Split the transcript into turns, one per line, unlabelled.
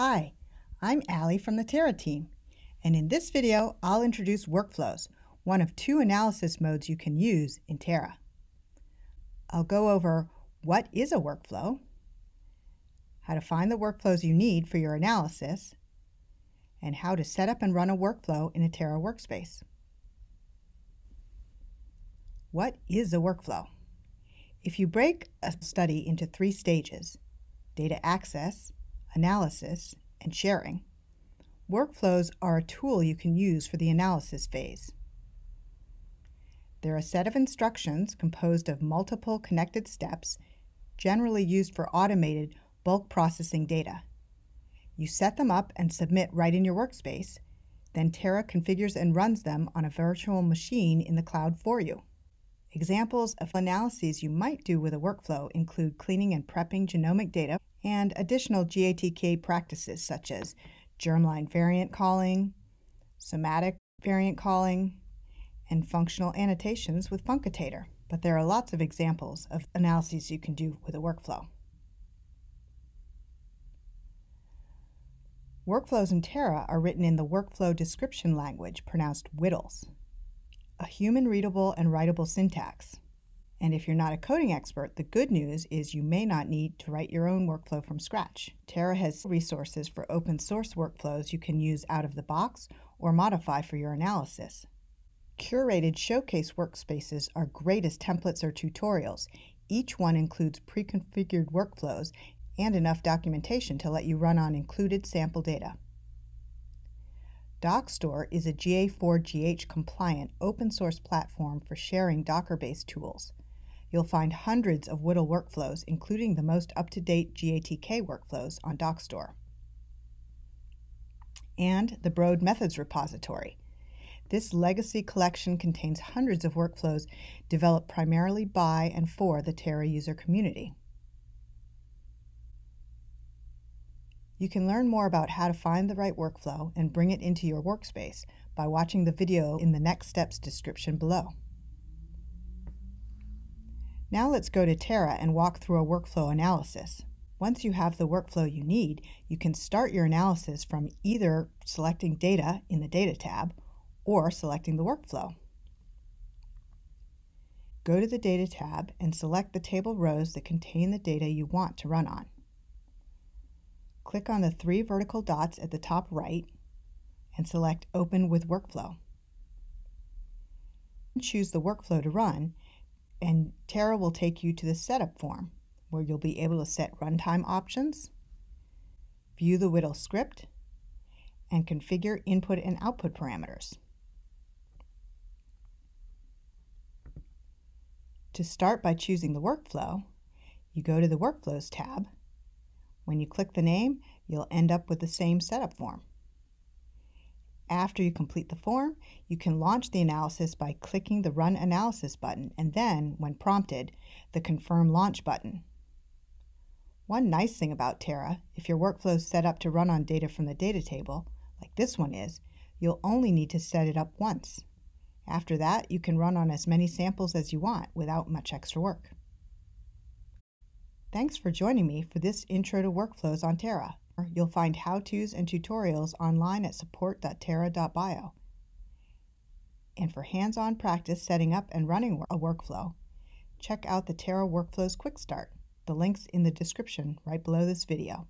Hi, I'm Allie from the Terra team, and in this video I'll introduce workflows, one of two analysis modes you can use in Terra. I'll go over what is a workflow, how to find the workflows you need for your analysis, and how to set up and run a workflow in a Terra workspace. What is a workflow? If you break a study into three stages, data access, analysis, and sharing, workflows are a tool you can use for the analysis phase. They're a set of instructions composed of multiple connected steps, generally used for automated bulk processing data. You set them up and submit right in your workspace, then Terra configures and runs them on a virtual machine in the cloud for you. Examples of analyses you might do with a workflow include cleaning and prepping genomic data and additional GATK practices such as germline variant calling, somatic variant calling, and functional annotations with Funcotator. But there are lots of examples of analyses you can do with a workflow. Workflows in Terra are written in the workflow description language pronounced WDLS, a human readable and writable syntax. And if you're not a coding expert, the good news is you may not need to write your own workflow from scratch. Terra has resources for open source workflows you can use out of the box or modify for your analysis. Curated showcase workspaces are great as templates or tutorials. Each one includes pre-configured workflows and enough documentation to let you run on included sample data. Dockstore is a GA4GH compliant open source platform for sharing Docker based tools. You'll find hundreds of WDL workflows, including the most up-to-date GATK workflows on Dockstore. And the Broad Methods repository. This legacy collection contains hundreds of workflows developed primarily by and for the Terra user community. You can learn more about how to find the right workflow and bring it into your workspace by watching the video in the next steps description below. Now let's go to Terra and walk through a workflow analysis. Once you have the workflow you need, you can start your analysis from either selecting Data in the Data tab or selecting the workflow. Go to the Data tab and select the table rows that contain the data you want to run on. Click on the three vertical dots at the top right and select Open with Workflow. Choose the workflow to run and Terra will take you to the setup form where you'll be able to set runtime options, view the WDL script, and configure input and output parameters. To start by choosing the workflow, you go to the Workflows tab. When you click the name, you'll end up with the same setup form. After you complete the form, you can launch the analysis by clicking the Run Analysis button and then, when prompted, the Confirm Launch button. One nice thing about Terra, if your workflow is set up to run on data from the data table, like this one is, you'll only need to set it up once. After that, you can run on as many samples as you want without much extra work. Thanks for joining me for this intro to workflows on Terra. You'll find how-tos and tutorials online at support.terra.bio. And for hands-on practice setting up and running a workflow, check out the Terra Workflows Quick Start. The link's in the description right below this video.